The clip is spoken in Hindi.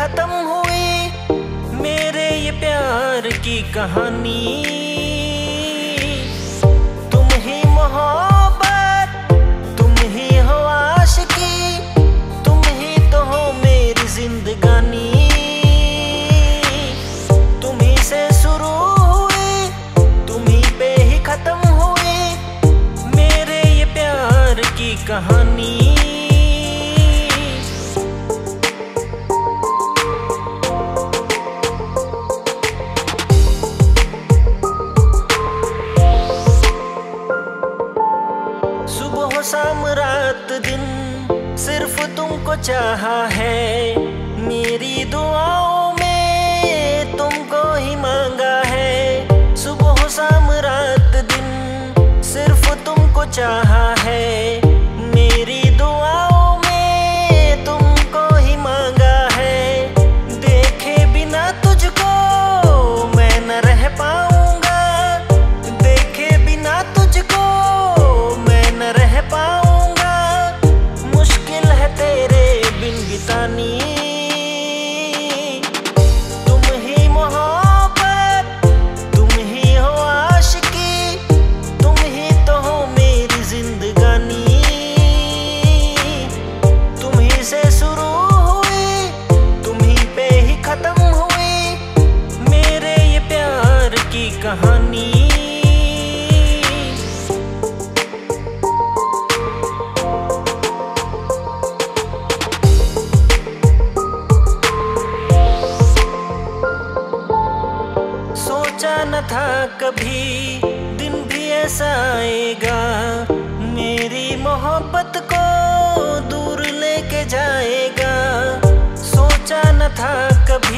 खत्म हुई मेरे ये प्यार की कहानी। तुम ही मोहब्बत, तुम ही हो आशिकी, तुम ही तो हो मेरी जिंदगानी। तुम्ही से शुरू हुई तुम्ही पे ही खत्म हुई मेरे ये प्यार की कहानी। तुमको चाहा है। मेरी दुआओं sunny सोचा न था कभी, दिन भी ऐसा आएगा। मेरी मोहब्बत को दूर लेके जाएगा। सोचा न था कभी